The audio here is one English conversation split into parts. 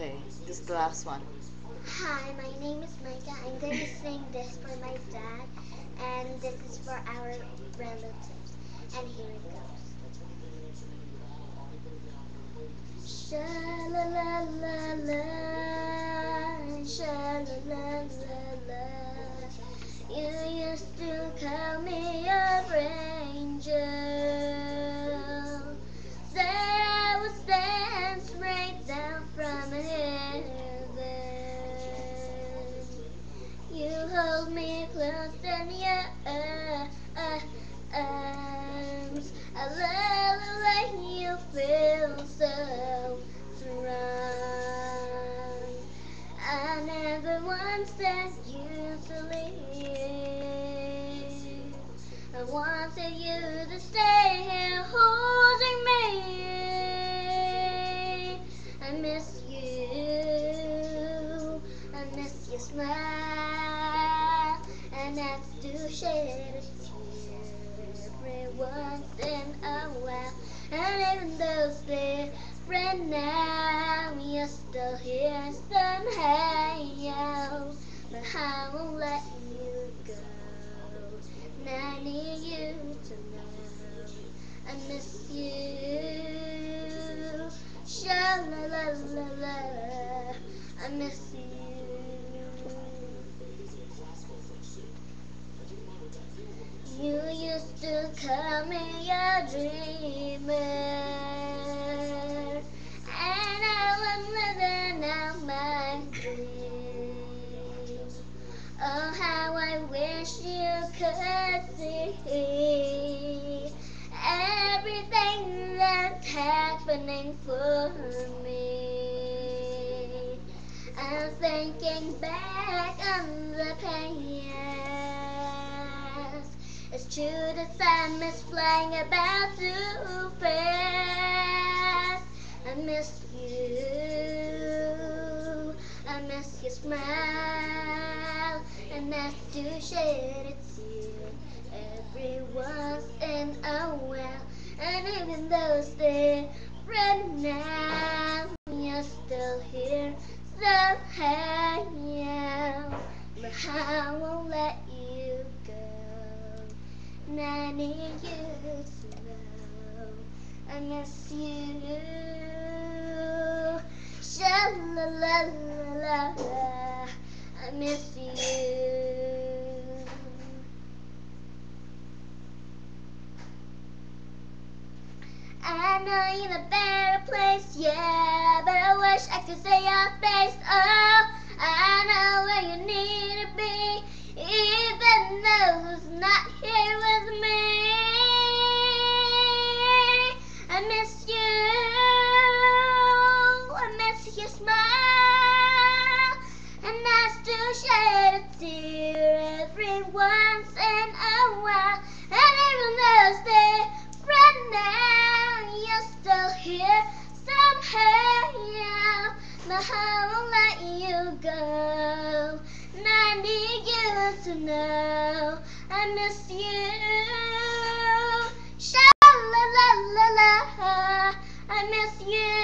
Okay, this is the last one. Hi, my name is Micah. I'm going to sing this for my dad, and this is for our relatives. And here it goes. Sha la la la la, hold me close in your uh, uh, arms. I love the way you feel so strong. I never once said you to leave. I wanted you to stay here And I do shed a tear every once in a while. And even though they're now, you're still here somehow. But I won't let you go. And I need you to know I miss you. Sha la la la la. I miss. You to call me a dreamer, and I am living out my dreams. Oh, how I wish you could see everything that's happening for me. I'm thinking back on the past. It's true that time is flying about too fast. I miss you. I miss your smile. And I do shed a tear every once in a while. And even though stay right now, you're still here somehow. But I won't let. And years know I miss you. Sha la la la la. I miss you. I know you're in a better place, yeah, but I wish I could see your face. Oh, I know But I won't let you go. And I need you to know I miss you. Sha la la la la. I miss you.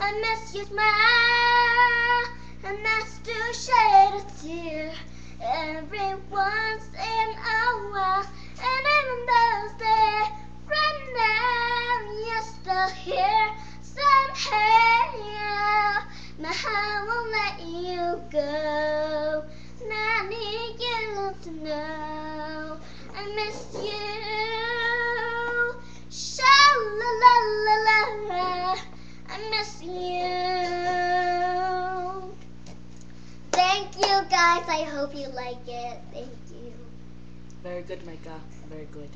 I miss your smile. And I still shed a tear every once in Sha la la la la. I miss you. Thank you guys. I hope you like it. Thank you. Very good, Micah. Very good.